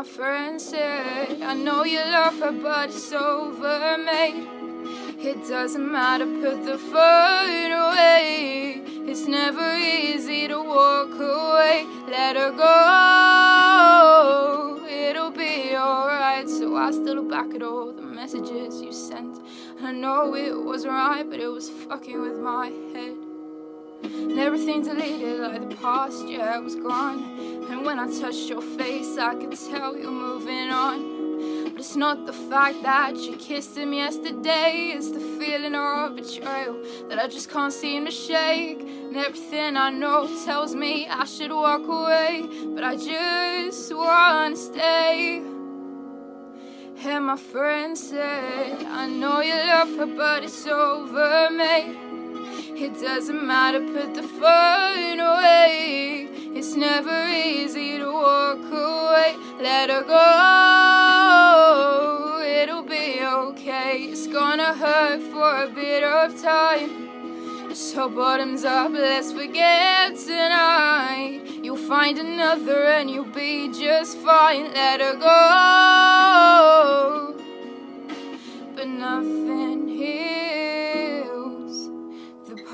My friend said, I know you love her, but it's over, mate. It doesn't matter, put the phone away. It's never easy to walk away. Let her go, it'll be alright. So I still look back at all the messages you sent. I know it was right, but it was fucking with my head. And everything deleted like the past, yeah, it was gone. And when I touched your face, I could tell you're moving on. But it's not the fact that you kissed him yesterday, it's the feeling of betrayal that I just can't seem to shake. And everything I know tells me I should walk away, but I just wanna stay. And my friend said, I know you love her, but it's over, mate. It doesn't matter, put the phone away. It's never easy to walk away. Let her go, it'll be okay. It's gonna hurt for a bit of time. So bottoms up, let's forget tonight. You'll find another and you'll be just fine. Let her go,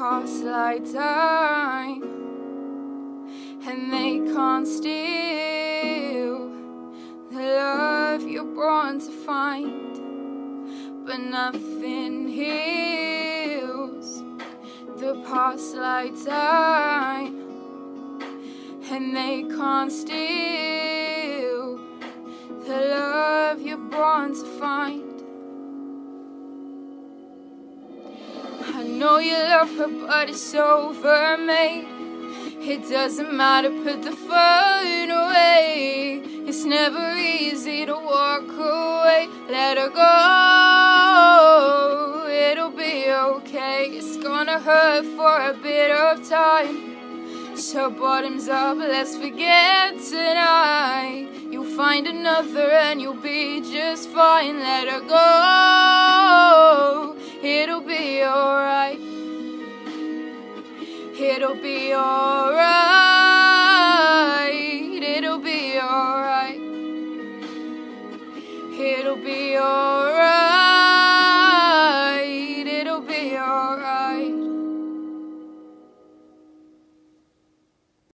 past like time, and they can't steal the love you're born to find. But nothing heals the past like time, and they can't steal the love know you love her, but it's over, mate. It doesn't matter, put the phone away. It's never easy to walk away. Let her go, it'll be okay. It's gonna hurt for a bit of time. So bottoms up, let's forget tonight. You'll find another and you'll be just fine. Let her go, it'll be alright. It'll be alright. It'll be alright. It'll be alright.